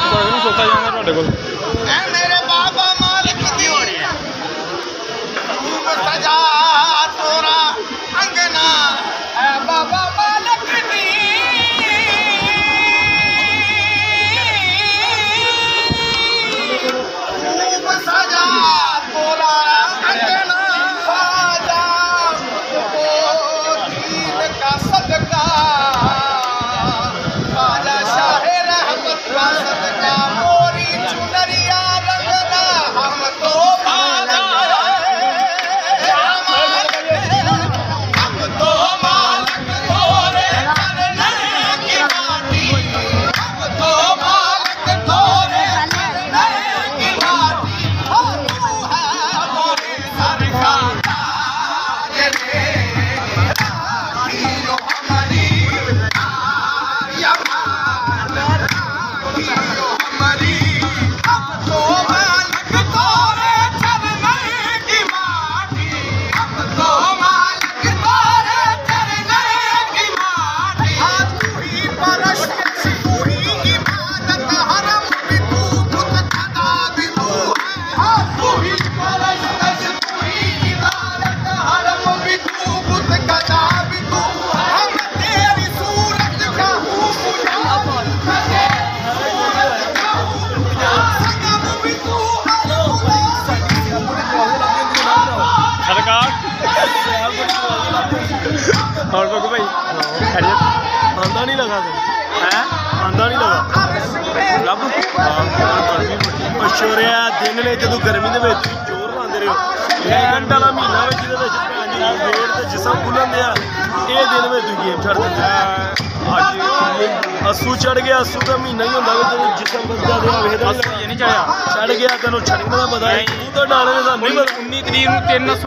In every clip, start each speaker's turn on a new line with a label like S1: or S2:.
S1: ਤੁਹਾਡੇ ਕੋਲ।
S2: ਐ ਮੇਰੇ ਬਾਬਾ ਮਾਲਕ ਦੀ ਹੋਣੀ ਹੈ? ਤੂੰ ਬਸ
S1: ਜਾ और बगू भाई। खैरियत। आंदा नहीं लगा है? आंदा नहीं लगा।
S2: हाँ, रब मशोरिया दिन ने जो गर्मी के ज़ोर लाते रहो ठंड वाला महीना वे जिसमें पेट तो जिसम खुलन दिया ये दिन में तू गेम छड़ दिता असू चढ़ गया असू का महीना ही होंगे तेन जिसम बदला दिया वेदा चढ़ गया तेन छड़ने पता है। तू तो डाले का उन्नी तरीक तीन असू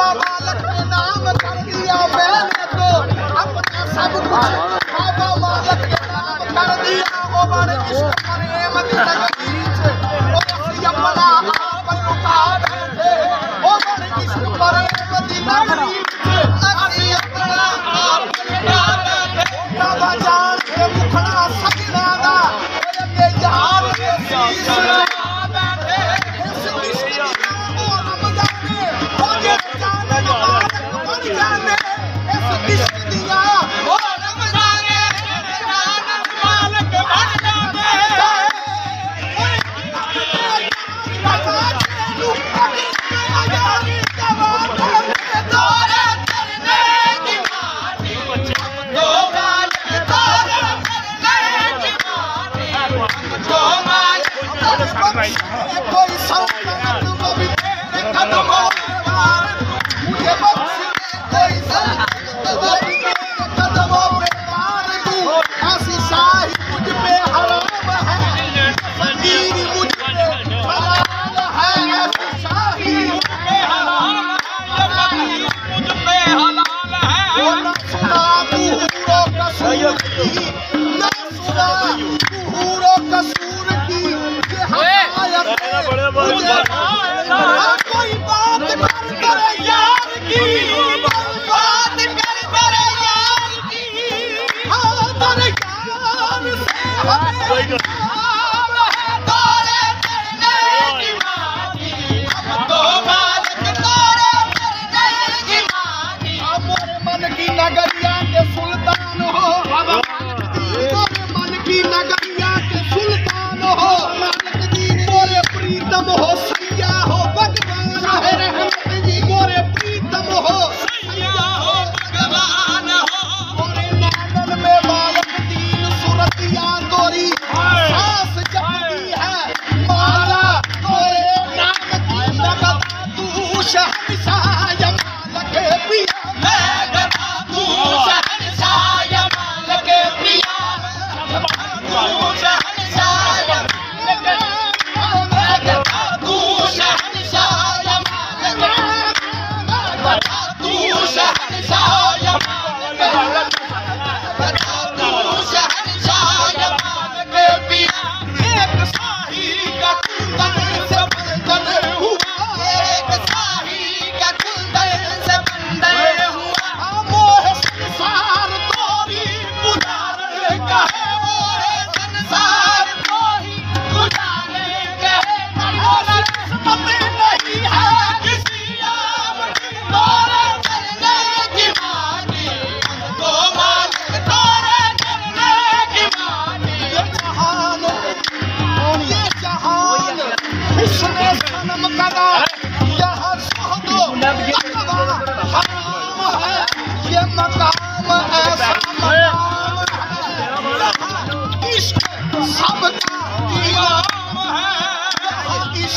S2: بابا مالک سب مالک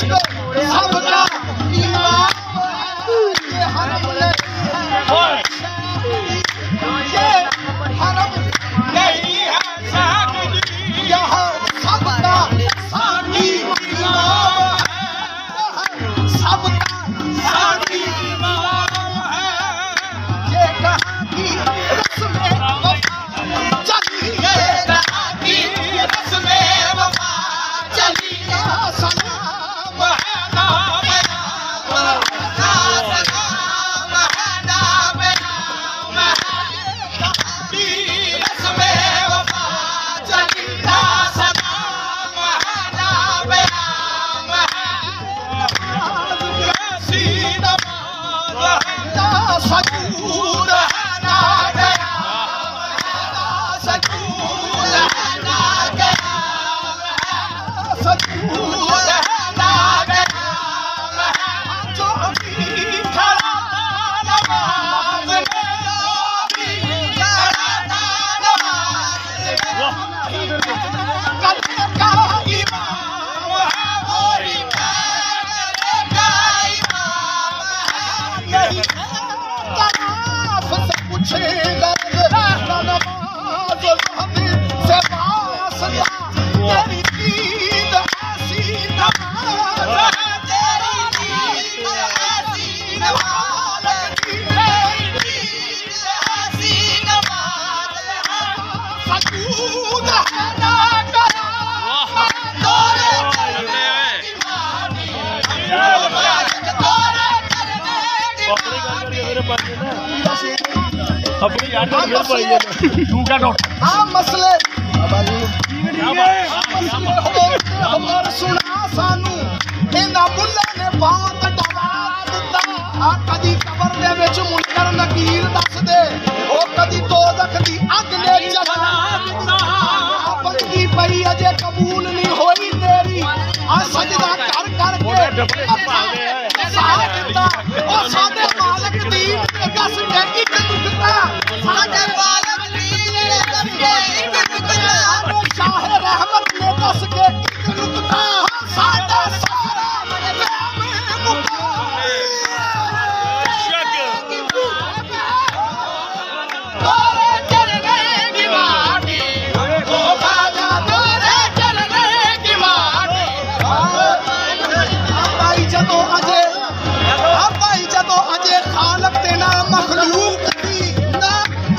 S2: 一个手雷
S1: ਆਪਣੀ ਯਾਰ ਦਾ ਫਿਰ ਪਾਈ ਜਾਂਦਾ। ਤੂੰ ਕਾ ਡਾਕਟਰ
S2: ਆ ਮਸਲੇ। ਹੋਰ ਸੁਣਾ ਸਾਨੂੰ। ਇਹਨਾਂ ਬੁੱਲੇ ਨੇ ਬਾਹਾਂ ਤੇ ਡਵਾ ਦਿੱਤਾ। ਆ ਕਦੀ ਕਬਰ ਦੇ ਵਿੱਚ ਮੁਨਕਰ ਨਕੀਰ ਦੱਸਦੇ। ਉਹ ਕਦੀ ਦੋਜ਼ਖ ਦੀ ਅੱਗ ਨੇ ਜਲਾ ਦਿੱਤਾ। ਆ ਬੰਦਗੀ ਪਈ ਅਜੇ ਕਬੂਲ ਨਹੀਂ ਹੋਈ ਤੇਰੀ। ਆ ਸਜਦਾ ਕਰ ਕਰਕੇ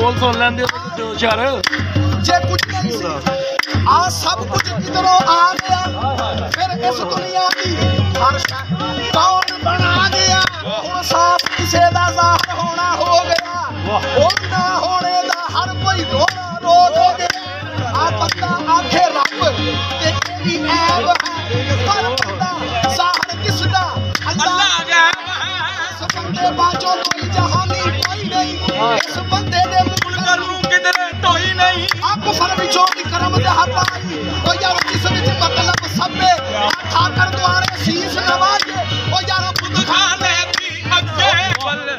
S1: ਬੋਲ ਸੁਣ ਲੈਂਦੇ ਉਹ ਦੋ ਚਾਰ
S2: ਜੇ ਕੁਝ ਨਹੀਂ ਸੀ ਆ ਸਭ ਕੁਝ ਕਿਧਰੋਂ ਆ ਗਿਆ। ਫਿਰ ਇਸ ਦੁਨੀਆ ਦੀ ਹਰ ਸ਼ੈ ਕੌਣ ਬਣਾ ਗਿਆ? ਹੁਣ ਸਾਫ਼ ਕਿਸੇ ਦਾ ਜ਼ਾਹਰ ਹੋਣਾ ਹੋ ਗਿਆ। ਉਹ ਨਾ ਬੰਦੇ ਬਾਝੋਂ ਕੋਈ ਜਹਾਨੀ ਕੋਈ ਨਹੀਂ ਇਸ ਬੰਦੇ ਦੇ ਮੁਲਕ ਨੂੰ
S3: ਕਿਧਰੇ ਢੋਈ ਨਹੀਂ
S2: ਆ ਕੁਫਰ ਵਿੱਚੋਂ ਵੀ ਕਰਮ ਦੇ ਹੱਥ ਆਈ ਉਹ ਯਾਰ ਕਿਸ ਵਿੱਚ ਮਤਲਬ ਸਭੇ ਠਾਕਰ ਦੁਆਰੇ ਸ਼ੀਸ਼ ਨਵਾਜੇ ਉਹ ਯਾਰ ਖੁਦ
S3: ਖਾਨੇ ਦੀ ਅੱਗੇ ਵੱਲ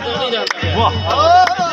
S1: ਵਾਹ